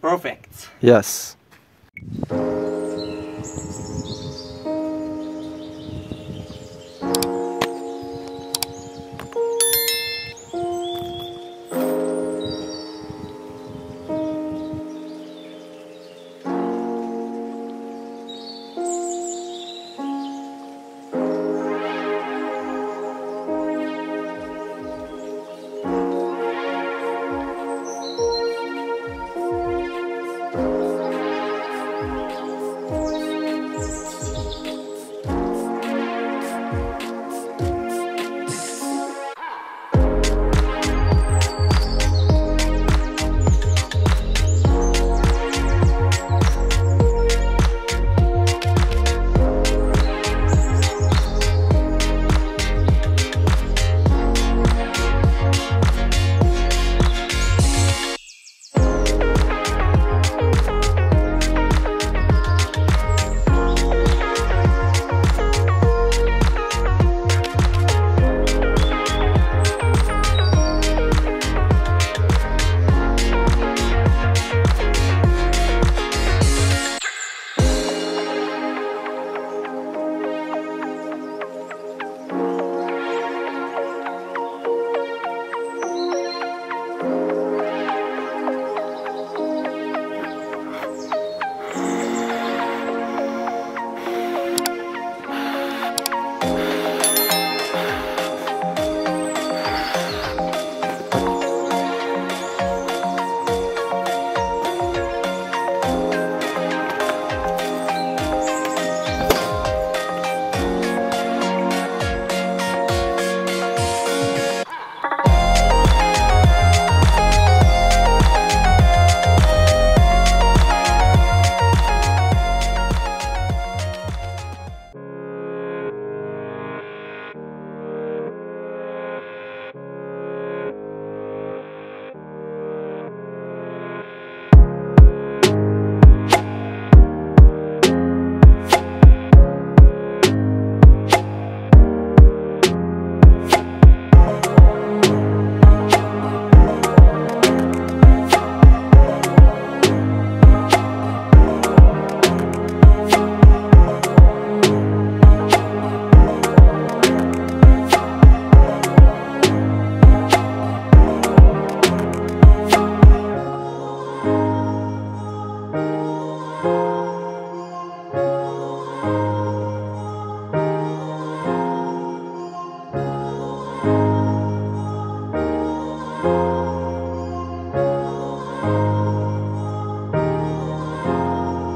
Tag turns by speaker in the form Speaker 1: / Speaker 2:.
Speaker 1: Perfect.
Speaker 2: Yes.